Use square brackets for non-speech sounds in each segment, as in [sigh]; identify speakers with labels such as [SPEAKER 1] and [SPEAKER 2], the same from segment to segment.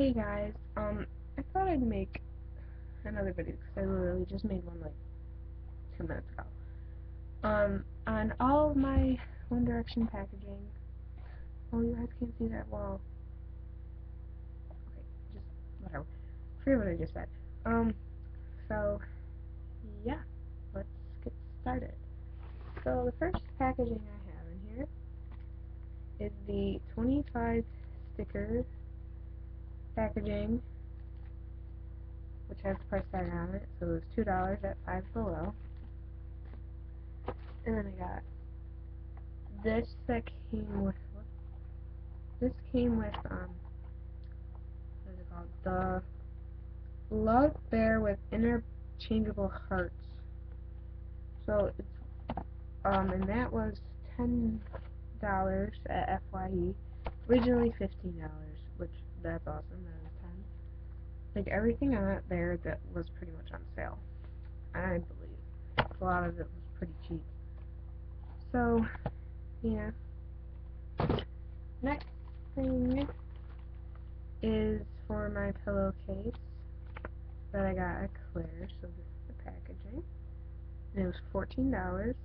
[SPEAKER 1] Hey guys, um, I thought I'd make another video because I literally just made one like two minutes ago. Um, on all of my One Direction packaging. Oh, you guys can't see that wall. Okay, just whatever. Forget what I just said. Um, so yeah, let's get started. So the first packaging I have in here is the 25 stickers packaging, which has the price tag on it, so it was two dollars at Five Below. And then I got this that came with? This came with um what is it called? The Love Bear with interchangeable hearts. So it's um and that was ten dollars at FYE. Originally fifteen dollars, which that's awesome. That is ten. Like everything on it there that was pretty much on sale. I believe a lot of it was pretty cheap. So yeah. Next thing is for my pillowcase that I got at Claire's. So this is the packaging. And it was fourteen dollars.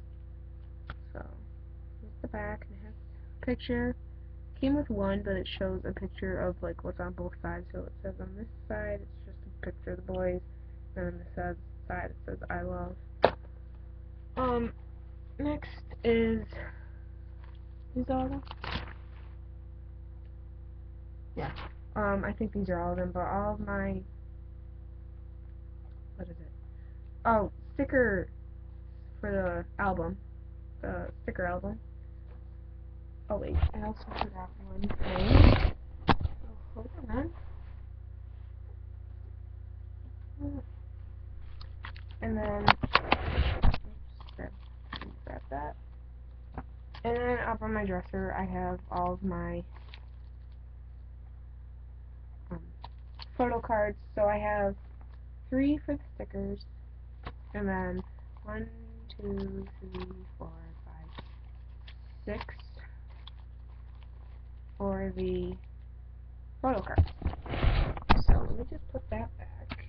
[SPEAKER 1] So here's the back and it has a picture came with one, but it shows a picture of like what's on both sides. So it says on this side, it's just a picture of the boys, and on this side, it says I love. Um, next is these all of them. Yeah. Um, I think these are all of them, but all of my what is it? Oh, sticker for the album, the sticker album. Oh wait, I also forgot one thing. So hold on. And then, oops, grab that. And then up on my dresser, I have all of my um, photo cards. So I have three for the stickers, and then one, two, three, four, five, six the photo card. So let me just put that back.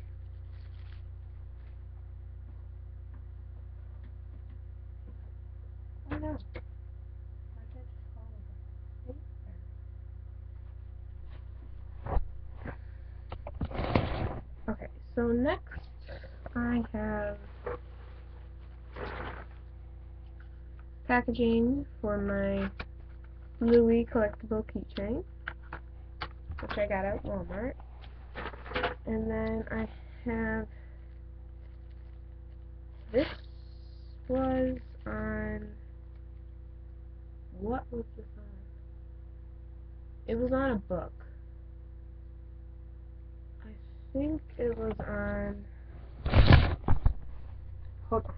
[SPEAKER 1] Oh no. Okay, so next I have packaging for my Louis collectible keychain, which I got at Walmart. And then I have this was on what was this on? It was on a book. I think it was on hold on.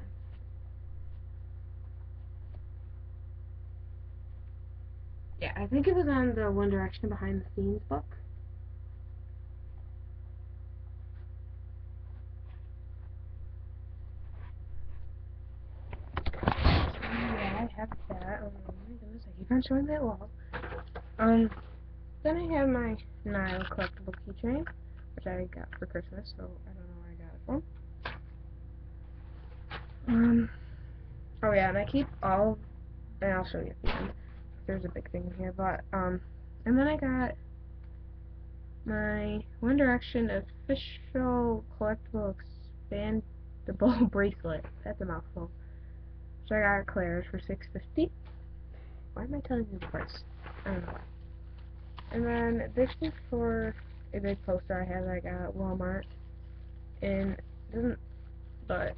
[SPEAKER 1] Yeah, I think it was on the One Direction Behind the Scenes book. yeah, I have that. Oh my goodness, I keep on showing that wall. Um, then I have my Niall collectible keychain, which I got for Christmas, so I don't know where I got it from. Um, oh yeah, and I keep all, and I'll show you at the end there's a big thing here, but, um, and then I got my One Direction official collectible expandable [laughs] bracelet. That's a mouthful. So I got Claire's for six fifty. Why am I telling you the price? I don't know why. And then this is for a big poster I have that I got at Walmart. And it doesn't but it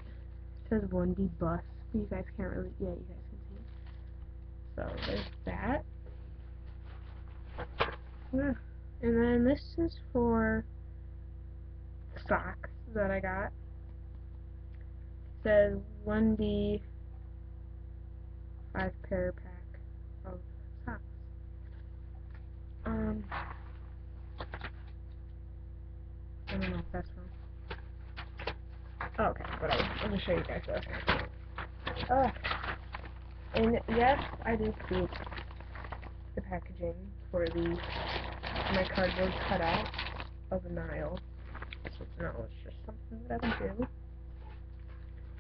[SPEAKER 1] says 1D bus. but You guys can't really yeah, you guys so there's that. And then this is for socks that I got. It says 1D 5 pair pack of socks. Um, I don't know if that's wrong. Okay, whatever. I'm gonna show you guys this. Oh. And yes, I did see the packaging for the my cardboard cutout. of a Niall. So no, it's just something that I do.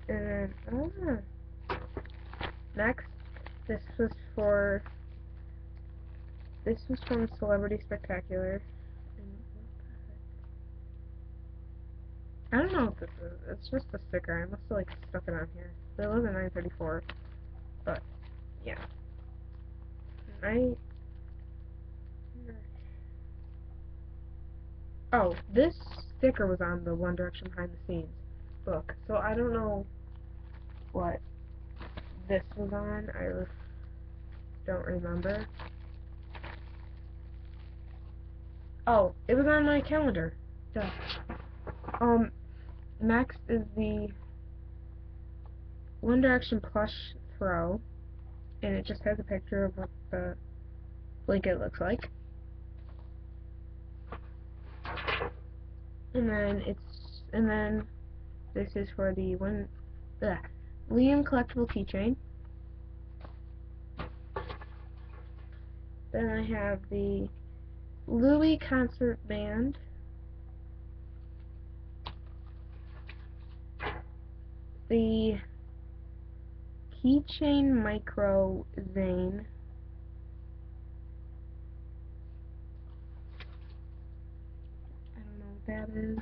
[SPEAKER 1] And ah, next, this was for this was from Celebrity Spectacular. The? I don't know what this is. It's just a sticker. I must have like stuck it on here. It was a 934, but yeah. I Oh, this sticker was on the One Direction Behind the Scenes book, so I don't know what this was on. I don't remember. Oh, it was on my calendar. Duh. Um, next is the One Direction plush throw, and it just has a picture of what the blanket looks like. And then it's and then this is for the one ugh, Liam collectible keychain. Then I have the Louis concert band. The keychain micro Zayn. that is.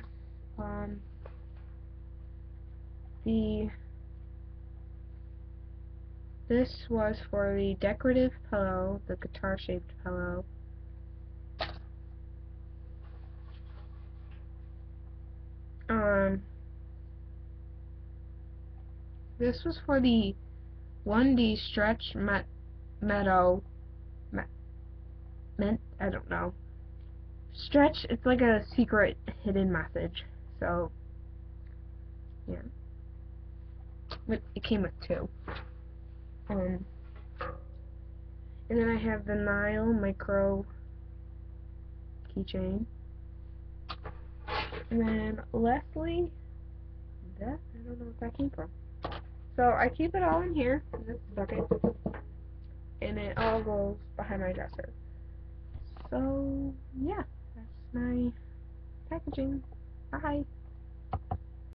[SPEAKER 1] Um, the this was for the decorative pillow, the guitar-shaped pillow. Um, this was for the 1D stretch met meadow. Met, meant I don't know stretch, it's like a secret hidden message. So, yeah. It came with two. Um, and then I have the Niall Micro keychain. And then lastly, that, I don't know where that came from. So I keep it all in here, in this bucket, and it all goes behind my dresser. So, yeah that's my packaging. Bye.